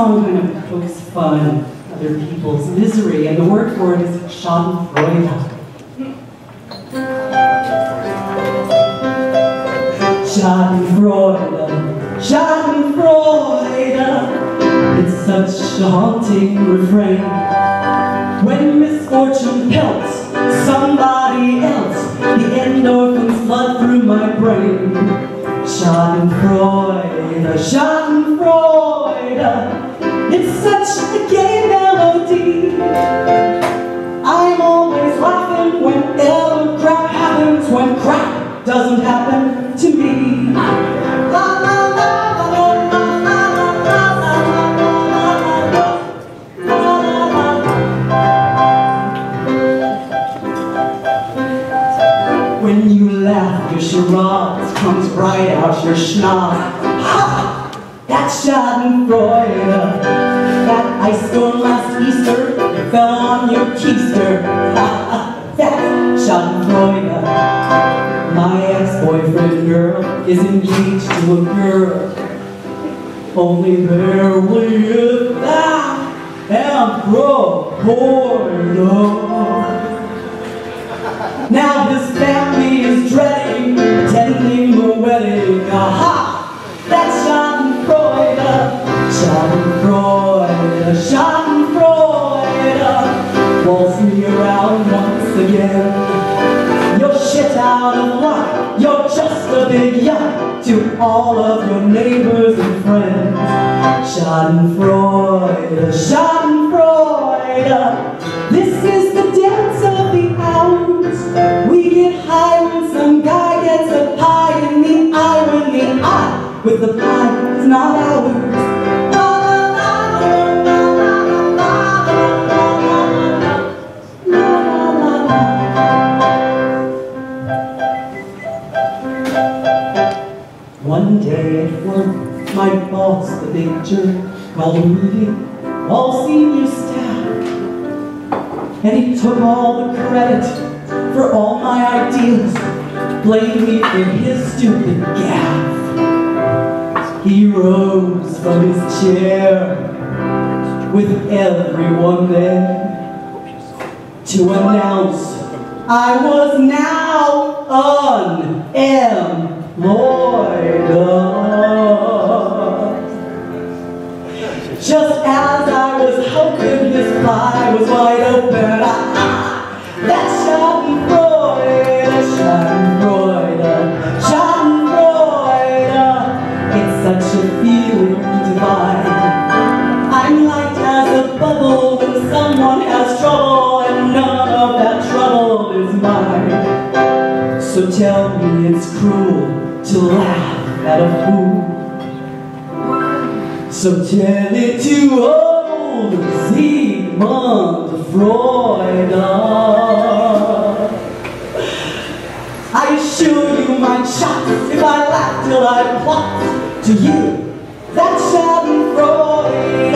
song kind of pokes fun at other people's misery, and the word for it is Schadenfreude. Schadenfreude, Schadenfreude. It's such a haunting refrain. When misfortune pelts somebody else, the endorphins flood through my brain. Schadenfreude, Schadenfreude such a gay melody. I'm always laughing when ill crap happens, when crap doesn't happen to me. When you laugh, your charades comes right out your schnoz. Ha! That's Schadenfreude. Ice storm last Easter and fell on your keister. Ha! That's Schadenfreude. My ex-boyfriend girl is engaged to a girl. Only barely if that and proportion. Now his again. You're shit out of luck. You're just a big yuck to all of your neighbors and friends. Schadenfreude, Schadenfreude. This is the dance of the hours. We get high when some guy gets a pie in the eye when with the pie is not ours. One work, my boss, the big jerk, called a meeting, all senior staff. And he took all the credit for all my ideas, blamed me for his stupid gaffe. He rose from his chair with everyone there to announce I was now unemployed. Has trouble, and none of that trouble is mine. So tell me it's cruel to laugh at a fool. So tell it to old Sigmund Freud. I assure you my shots if I laugh till I plot to you. That's Schadenfreude.